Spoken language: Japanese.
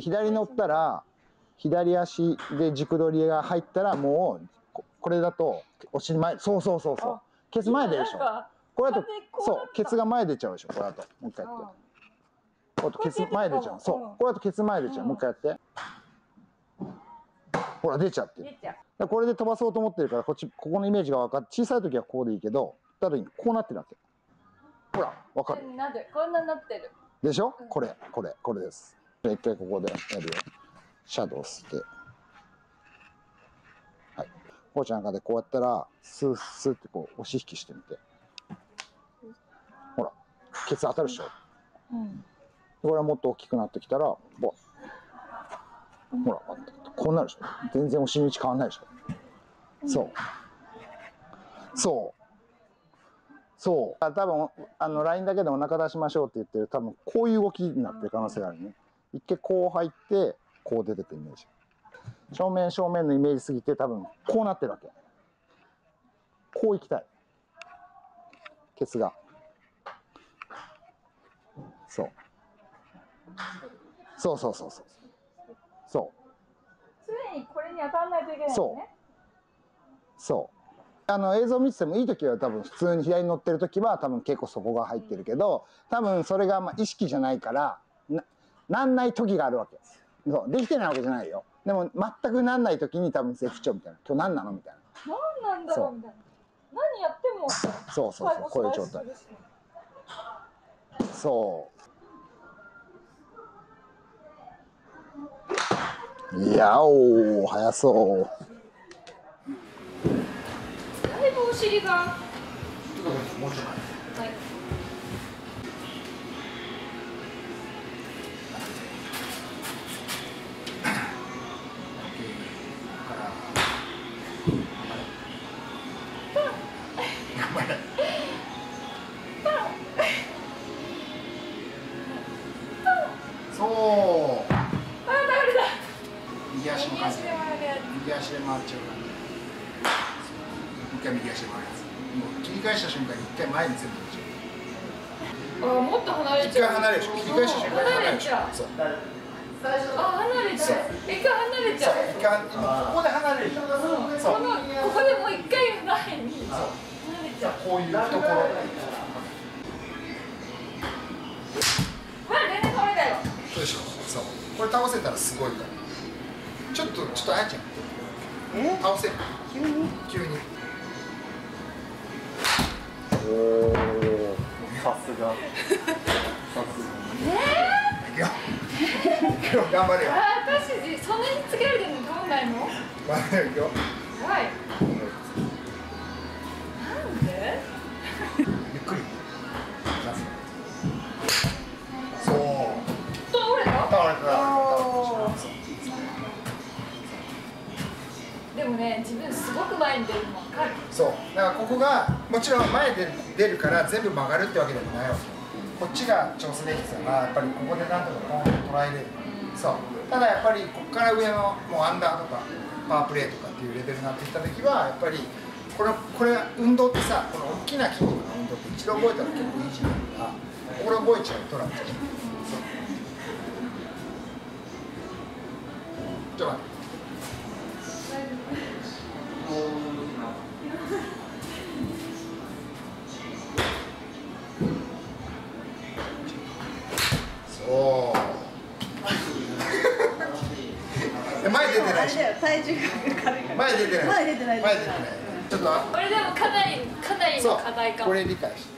左乗ったら左足で軸取りが入ったらもうここれだとお尻前そうそうそうそう。ケツ前出るでしょ。これだとそうケツが前出ちゃうでしょこれだと。もう一回やって。これだとケツ前出ちゃう。そう。これだとケツ前出ちゃう。もう一回やって。ほら出ちゃってる。これで飛ばそうと思ってるからこっちここのイメージが分かって小さい時はこうでいいけどただこうなってるわけ。ほら分かる。なんでこんなになってる。でしょ？これこれこれです。じゃあ一回ここでやるよ。シャドウして。はい。こうちゃん中でこうやったらスースーってこう押し引きしてみて。ほら。ケツ当たるでしょ。うん。これはもっと大きくなってきたらぼほらこうなるでしょ。全然押し道変わんないでしょ。そう。そう。そう。あ多分あのラインだけでお腹出しましょうって言ってる多分こういう動きになってる可能性があるね一回こう入ってこう出てくイメージ。正面正面のイメージすぎて多分こうなってるわけ。こう行きたい。ケツが。そう。そうそうそうそう。そう。常にこれに当たらないといけないのね。そう。あの映像見ててもいい時は多分普通に左に乗ってる時は多分結構そこが入ってるけど多分それがまあ意識じゃないからななんない時があるわけ。そう。できてないわけじゃないよ。でも全くなんない時に多分絶不調みたいな。今日何なのみたいな。何なんだろうみたいな。何やってもそうそうそうこういう状態。そう。いやおー速そう。だいぶお尻が。はいそう。あダメだ右足の感じ右足で回るやつ右足で回っちゃう。感じ一回右足で回るやつもう。切り返した瞬間に一回前に全部出ちゃう。あもっと離れ一ちゃう。回離れるでしょ切り返した瞬間に離れるでしょそう。あ離れちゃう。一回離れちゃう。一回今ここで離れるう。このここでもう。一回前に離れちゃう。こう。いう。懐まあ全然倒れないわそうでしょ。そう。これ倒せたらすごいから。ちょっとちょっとあやちゃん。え？倒せ。る急に？急に。おおさすが。さいくよ。いくよ。頑張れよ。あ私そんなにつけられてるの倒んないの？頑張れよ。いくよ。はいごく前に出るの分かる。そう。だからここがもちろん前で出るから全部曲がるってわけでもないわけ。こっちが調整できてたらやっぱりここでなんとかポンと捉えれる。そう。ただやっぱりここから上のもうアンダーとかパワープレーとかっていうレベルになってきた時はやっぱりこれこれ運動ってさこの大きな筋肉の運動って一度覚えたら結構いい時間だか。らこれ覚えちゃうと楽ちゃちょっと待ってそうえ前出てない体重が軽いから。前出てない。前出てない前出てない。ちょっと。これでもかなりかなりの課題かも。これ理解して